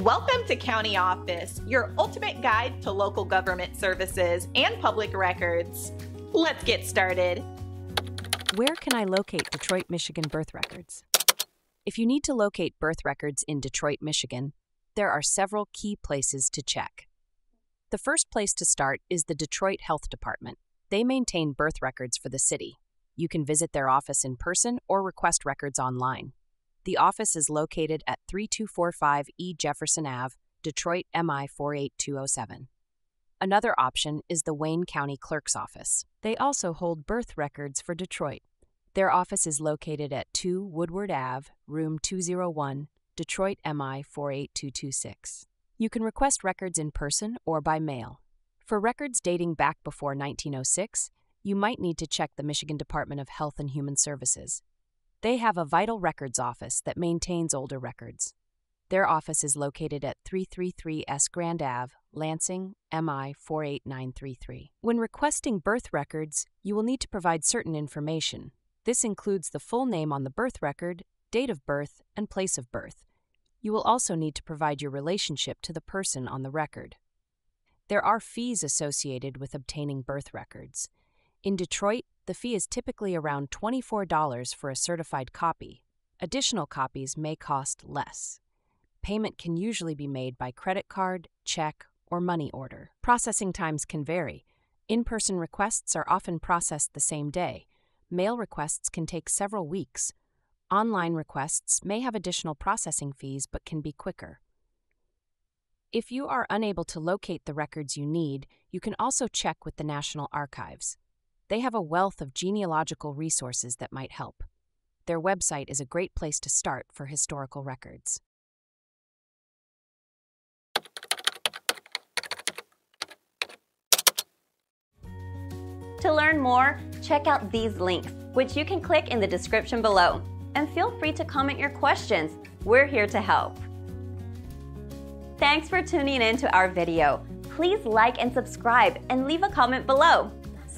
Welcome to County Office, your ultimate guide to local government services and public records. Let's get started. Where can I locate Detroit, Michigan birth records? If you need to locate birth records in Detroit, Michigan, there are several key places to check. The first place to start is the Detroit Health Department. They maintain birth records for the city. You can visit their office in person or request records online. The office is located at 3245 E. Jefferson Ave, Detroit MI 48207. Another option is the Wayne County Clerk's Office. They also hold birth records for Detroit. Their office is located at 2 Woodward Ave, room 201, Detroit MI 48226. You can request records in person or by mail. For records dating back before 1906, you might need to check the Michigan Department of Health and Human Services. They have a vital records office that maintains older records. Their office is located at 333 S Grand Ave, Lansing, MI 48933. When requesting birth records, you will need to provide certain information. This includes the full name on the birth record, date of birth, and place of birth. You will also need to provide your relationship to the person on the record. There are fees associated with obtaining birth records. In Detroit, the fee is typically around $24 for a certified copy. Additional copies may cost less. Payment can usually be made by credit card, check, or money order. Processing times can vary. In person requests are often processed the same day. Mail requests can take several weeks. Online requests may have additional processing fees but can be quicker. If you are unable to locate the records you need, you can also check with the National Archives. They have a wealth of genealogical resources that might help. Their website is a great place to start for historical records. To learn more, check out these links, which you can click in the description below. And feel free to comment your questions. We're here to help. Thanks for tuning in to our video. Please like and subscribe and leave a comment below.